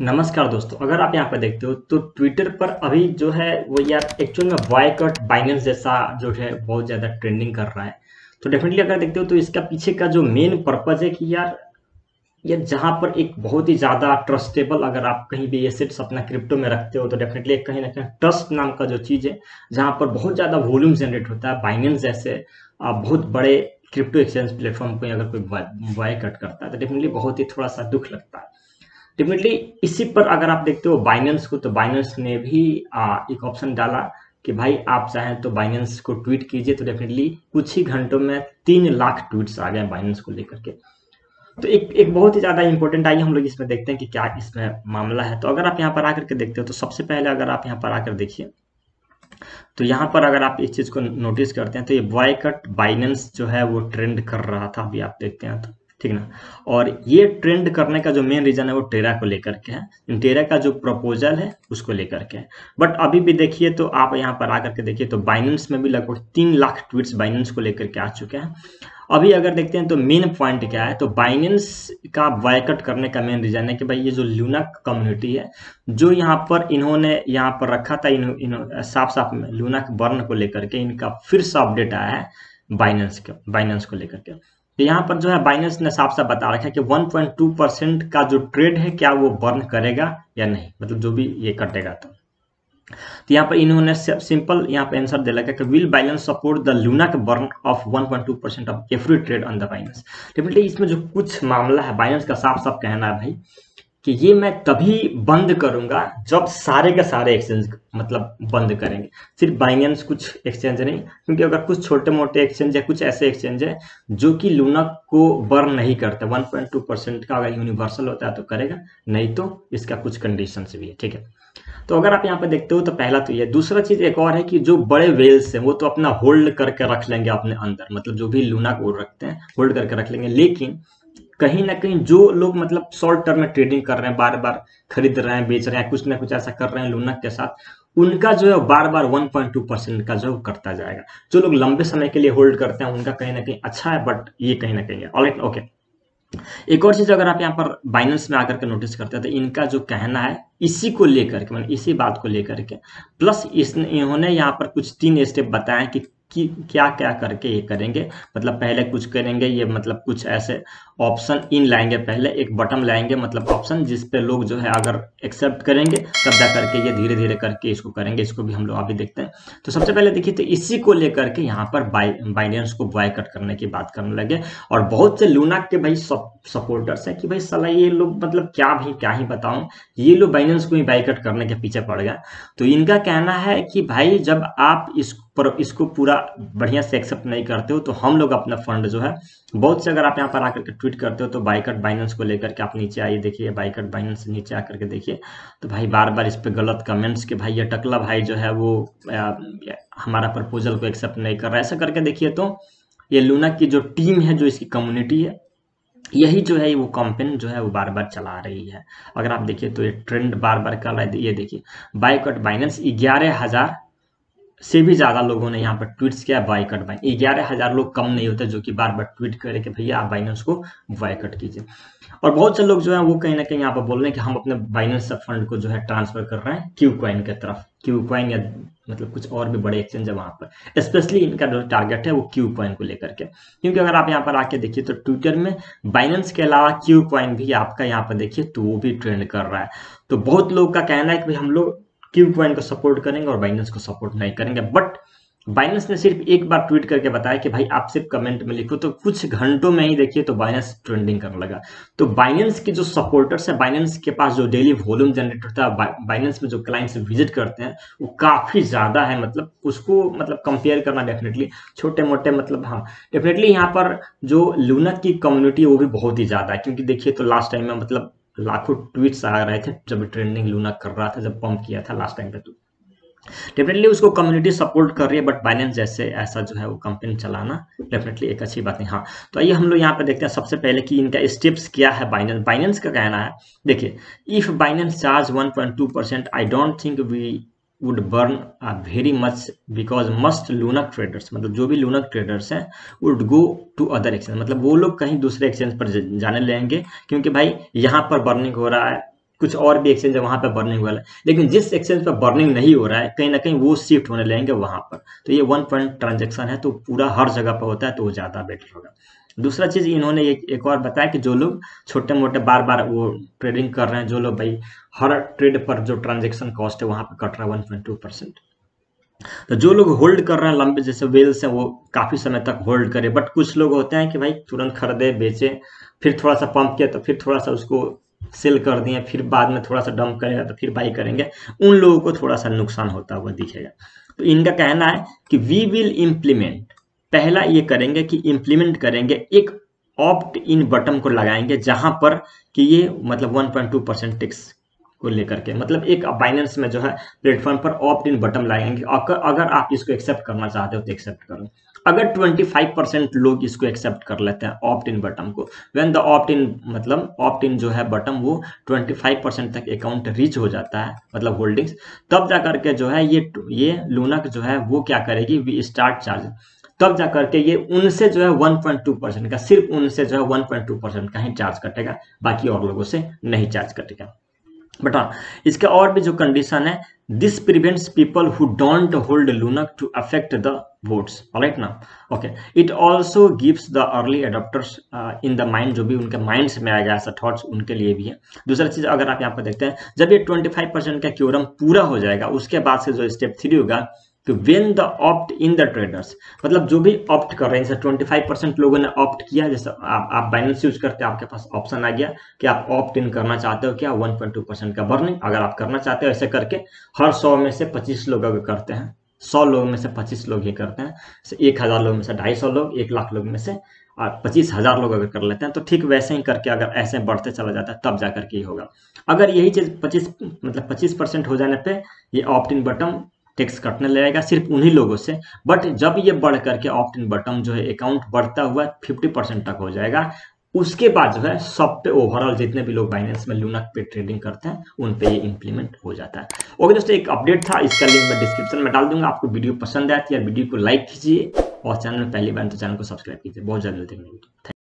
नमस्कार दोस्तों, अगर आप यहाँ पर देखते हो तो ट्विटर पर अभी जो है, वो यार एक्चुअल में बॉयकट बाइनेंस जैसा जो है, बहुत ज़्यादा ट्रेंडिंग कर रहा है। तो डेफिनेटली अगर देखते हो तो इसका पीछे का जो मेन पर्पज है कि यार ये जहाँ पर एक बहुत ही ज़्यादा ट्रस्टेबल अगर आप कहीं भी एसेट्स अपना क्रिप्टो में रखते हो तो डेफिनेटली कहीं ना कहीं ट्रस्ट नाम का जो चीज़ है, जहाँ पर बहुत ज़्यादा वॉल्यूम जनरेट होता है। बाइनेंस जैसे बहुत बड़े क्रिप्टो एक्सचेंज प्लेटफॉर्म को अगर कोई बाय कट करता है तो डेफिनेटली बहुत ही थोड़ा सा दुख लगता है। डेफिनेटली इसी पर अगर आप देखते हो बाइनेंस को तो बाइनेंस ने भी आ, एक ऑप्शन डाला कि भाई आप चाहें तो बाइनेंस को ट्वीट कीजिए तो डेफिनेटली कुछ ही घंटों में तीन लाख ट्वीट्स आ गए बाइनेंस को लेकर के। तो एक एक बहुत ही ज़्यादा इंपॉर्टेंट आइए हम लोग इसमें देखते हैं कि क्या इसमें मामला है। तो अगर आप यहाँ पर आकर के देखते हो तो सबसे पहले अगर आप यहाँ पर आकर देखिए तो यहाँ पर अगर आप इस चीज़ को नोटिस करते हैं तो ये बॉय कट बाइनेंस जो है वो ट्रेंड कर रहा था अभी आप देखते हैं तो। ठीक ना? और ये ट्रेंड करने का जो मेन रीजन है वो टेरा को लेकर के है। टेरा का जो प्रपोजल है उसको लेकर के है। बट अभी भी देखिए तो आप यहाँ पर आकर के देखिए तो बाइनेंस में भी लगभग तीन लाख ट्वीट्स बाइनेंस को लेकर के आ चुके हैं। अभी अगर देखते हैं तो मेन पॉइंट क्या है? तो बाइनेंस का वायकट करने का मेन रीजन है कि भाई ये जो लूना कम्युनिटी है जो यहाँ पर इन्होंने यहाँ पर रखा था इन, इन साफ़ साफ़ लूना बर्न को लेकर के इनका फिर से अपडेट आया है बाइनेंस का बाइनेंस को लेकर के। तो यहाँ पर जो है बाइनेंस ने साफ़ साफ़ बता रखा है कि 1.2 परसेंट का जो ट्रेड है, क्या वो बर्न करेगा या नहीं? मतलब जो भी ये कटेगा तो। तो यहाँ पर इन्होंने सिंपल यहाँ पर आंसर दे लगा कि will balance support the Luna burn of 1.2 percent of every trade on the Binance definitely इसमें जो कुछ मामला है बाइनेंस का साफ़ साफ़ कहना है भाई। कि ये मैं तभी बंद करूँगा जब सारे के सारे एक्सचेंज मतलब बंद करेंगे। सिर्फ़ बाइनेंस कुछ एक्सचेंज नहीं, क्योंकि अगर कुछ छोटे मोटे एक्सचेंज है कुछ ऐसे एक्सचेंज है, जो कि लूना को बर्न नहीं करते 1.2 परसेंट का अगर यूनिवर्सल होता है तो करेगा, नहीं तो इसका कुछ कंडीशन भी है, ठीक है? तो अगर आप यहाँ पे देखते हो तो पहला तो ये। दूसरा चीज़ एक और है कि जो बड़े वेल्स हैं, वो तो अपना होल्ड करके रख लेंगे अपने अंदर मतलब जो भी लूना को रखते हैं होल्ड करके रख लेंगे। लेकिन कहीं ना कहीं जो लोग मतलब शॉर्ट टर्म में ट्रेडिंग कर रहे हैं बार बार खरीद रहे हैं, बेच रहे हैं, कुछ ना कुछ ऐसा कर रहे हैं लूनक के साथ, उनका जो है बार बार 1.2 परसेंट का जो करता जाएगा। जो लोग लंबे समय के लिए होल्ड करते हैं, उनका कहीं ना कहीं अच्छा है बट ये कहीं ना कहीं है। ऑलराइट ओके एक और चीज़ अगर आप यहाँ पर बाइनेंस में आकर के नोटिस करते हैं तो इनका जो कहना है, इसी को लेकर के मतलब इसी बात को लेकर के प्लस इस इन्होंने यहाँ पर कुछ तीन स्टेप बताए कि कि क्या क्या करके ये करेंगे। मतलब पहले कुछ करेंगे, ये मतलब कुछ ऐसे ऑप्शन इन लाएँगे पहले, एक बटन लाएँगे मतलब ऑप्शन जिस पे लोग जो है अगर एक्सेप्ट करेंगे, तब जा करके ये धीरे धीरे करके इसको करेंगे, इसको भी हम लोग अभी देखते हैं। तो सबसे पहले देखिए तो इसी को लेकर के यहाँ पर बाई बाइनेंस को कट करने की बात करने लगे। और बहुत से लूना के भाई सपोर्टर्स हैं कि भाई, सलाह ये लोग मतलब क्या भी, क्या ही बताऊँ? ये लोग बाइनेंस को ही बाइकट करने के पीछे पड़ गए। तो इनका कहना है कि भाई, जब आप इस पर इसको पूरा बढ़िया से एक्सेप्ट नहीं करते हो तो हम लोग अपना फंड जो है बहुत से अगर आप यहाँ पर आकर के ट्वीट करते हो तो बाइकट बाइनेंस को लेकर के आप नीचे आइए देखिए बाइकट बाइनेंस नीचे आकर के देखिए। तो भाई बार बार इस पर गलत कमेंट्स के भाई ये टकला भाई जो है वो आ, हमारा प्रपोजल को एक्सेप्ट नहीं कर रहा है। ऐसा करके देखिए तो ये लूना की जो टीम है जो इसकी कम्युनिटी है यही जो है वो कंपेन जो है वो बार बार चला रही है। अगर आप देखिए तो ये ट्रेंड बार बार कर रहा है ये देखिए बाइकट बाइनेंस ग्यारह हज़ार से भी ज़्यादा लोगों ने यहाँ पर ट्वीट्स किया बाइकट बाइन ग्यारह हज़ार लोग कम नहीं होते, जो कि बार बार ट्वीट करे कि भैया आप बाइनेंस को बाइकट कीजिए। और बहुत से लोग जो है, वो कहीं ना कहीं यहाँ पर बोल रहे हैं कि हम अपने बाइनेंस फंड को जो है ट्रांसफ़र कर रहे हैं क्यू क्वाइन की तरफ़। क्यू क्वाइन या मतलब कुछ और भी बड़े एक्सचेंज है वहाँ पर। स्पेशली इनका जो टारगेट है, वो क्यू क्वाइन को लेकर के। क्योंकि अगर आप यहाँ पर आके देखिए तो ट्विटर में बाइनेंस के अलावा क्यू क्वाइन भी आपका यहाँ पर देखिए तो वो भी ट्रेंड कर रहा है। तो बहुत लोग का कहना है कि हम लोग क्यू क्वाइन को सपोर्ट करेंगे और बाइनेंस को सपोर्ट नहीं करेंगे। बट बाइनेंस ने सिर्फ़ एक बार ट्वीट करके बताया कि भाई, आप सिर्फ़ कमेंट में लिखो तो कुछ घंटों में ही देखिए तो बाइनेंस ट्रेंडिंग करने लगा। तो बाइनेंस के जो सपोर्टर्स है बाइनेंस के पास जो डेली वॉल्यूम जनरेट होता है बाइनेंस में जो क्लाइंट्स विज़िट करते हैं, वो काफ़ी ज़्यादा है। मतलब उसको मतलब कंपेयर करना डेफिनेटली छोटे मोटे मतलब हाँ डेफिनेटली यहाँ पर जो लूनक की कम्युनिटी वो भी बहुत ही ज़्यादा है। क्योंकि देखिए तो लास्ट टाइम में मतलब लाखों ट्वीट्स आ रहे थे जब ट्रेंडिंग लूना कर रहा था, जब पंप किया था लास्ट टाइम पे तो। डेफिनेटली उसको कम्युनिटी सपोर्ट कर रही है बट बाइनेंस जैसे ऐसा जो है वो कंपनी चलाना डेफिनेटली एक अच्छी बात है। हाँ तो आइए हम लोग यहाँ पे देखते हैं सबसे पहले कि इनका स्टेप्स क्या है बाइनेंस बाइनेंस का कहना है, देखिए if Binance charge 1.2 percent I don't think we would burn very much because must LUNC traders मतलब जो भी लूनक ट्रेडर्स हैं would go to other exchange मतलब वो लोग कहीं दूसरे एक्सचेंज पर जाने लेंगे क्योंकि भाई यहाँ पर बर्निंग हो रहा है, कुछ और भी एक्सचेंज है, वहाँ पर बर्निंग वाला लेकिन जिस एक्सचेंज पर बर्निंग नहीं हो रहा है, कहीं ना कहीं वो शिफ्ट होने लगेंगे वहाँ पर। तो ये वन पॉइंट ट्रांजेक्शन है तो पूरा हर जगह पर होता है तो वो ज़्यादा बेटर होगा। दूसरा चीज़ इन्होंने एक, एक और बताया कि जो लोग छोटे मोटे बार बार वो ट्रेडिंग कर रहे हैं जो लोग भाई हर ट्रेड पर जो ट्रांजेक्शन कॉस्ट है वहाँ पर कट रहा है वन पॉइंट टू परसेंट तो जो लोग होल्ड कर रहे हैं लंबे जैसे वेल्स हैं वो काफ़ी समय तक होल्ड करे। बट कुछ लोग होते हैं कि भाई तुरंत खरीदे बेचे फिर थोड़ा सा पंप किया तो फिर थोड़ा सा उसको सेल कर दिए फिर बाद में थोड़ा सा डंप करेगा तो फिर बाई करेंगे। उन लोगों को थोड़ा सा नुकसान होता हुआ दिखेगा। तो इनका कहना है कि वी विल इम्प्लीमेंट पहला ये करेंगे कि इम्प्लीमेंट करेंगे, एक ऑप्ट इन बटन को लगाएँगे जहाँ पर कि ये मतलब 1.2 परसेंट टैक्स को लेकर के मतलब एक बाइनेंस में जो है प्लेटफॉर्म पर ऑप्ट इन बटन लगाएँगे। अगर आप इसको एक्सेप्ट करना चाहते हो तो एक्सेप्ट करो। अगर 25 परसेंट लोग इसको एक्सेप्ट कर लेते हैं ऑप्ट इन बटन को व्हेन द ऑप्ट इन मतलब ऑप्ट इन जो है बटन वो 25 परसेंट तक अकाउंट रीच हो जाता है मतलब होल्डिंग्स तब जा करके जो है ये ये लूनक जो है वो क्या करेगी? वी स्टार्ट चार्ज तब जा करके ये उनसे जो है 1.2 परसेंट का, सिर्फ़ उनसे जो है 1.2 परसेंट का ही चार्ज कटेगा, बाकी और लोगों से नहीं चार्ज कटेगा। बट हाँ इसका और भी जो कंडीशन है this prevents people who don't hold LUNC to affect the votes right ना? Okay it also gives the early adopters in the mind जो भी उनके माइंड्स में आएगा, ऐसा थॉट्स उनके लिए भी है। दूसरा चीज़ अगर आप यहाँ पर देखते हैं, जब ये 25 परसेंट का क्योरम पूरा हो जाएगा, उसके बाद से जो स्टेप थ्री होगा कि when the opt in the traders मतलब जो भी ऑप्ट कर रहे हैं, जैसे ट्वेंटी फाइव परसेंट लोगों ने ऑप्ट किया, जैसे आप आप बाइनेंस यूज़ करते हैं, आपके पास ऑप्शन आ गया कि आप ऑप्ट इन करना चाहते हो क्या? वन पॉइंट टू परसेंट का बर्निंग अगर आप करना चाहते हो ऐसे करके, हर सौ में से पच्चीस लोग अगर करते हैं, सौ लोगों में से पच्चीस लोग ही करते हैं एक हज़ार लोग में से ढाई लोग, एक लाख लोग में से पच्चीस हज़ार लोग अगर कर लेते हैं तो ठीक वैसे ही करके अगर ऐसे बढ़ते चला जाता है, तब जाकर ही होगा। अगर यही चीज़ पच्चीस मतलब पच्चीस परसेंट हो जाने पे ये ऑप्ट इन बटन टैक्स कटने लगेगा सिर्फ़ उन्हीं लोगों से। बट जब ये बढ़ करके ऑप्ट इन बटन जो है अकाउंट बढ़ता हुआ फिफ्टी परसेंट तक हो जाएगा, उसके बाद जो है सब पे ओवरऑल जितने भी लोग बाइनेंस में लूनक पे ट्रेडिंग करते हैं, उन पे ये इंप्लीमेंट हो जाता है। ओके दोस्तों, एक अपडेट था, इसका लिंक मैं डिस्क्रिप्शन में डाल दूँगा। आपको वीडियो पसंद आए तो वीडियो को लाइक कीजिए और चैनल पहली बार तो चैनल को सब्सक्राइब कीजिए। बहुत जल्दी मिलते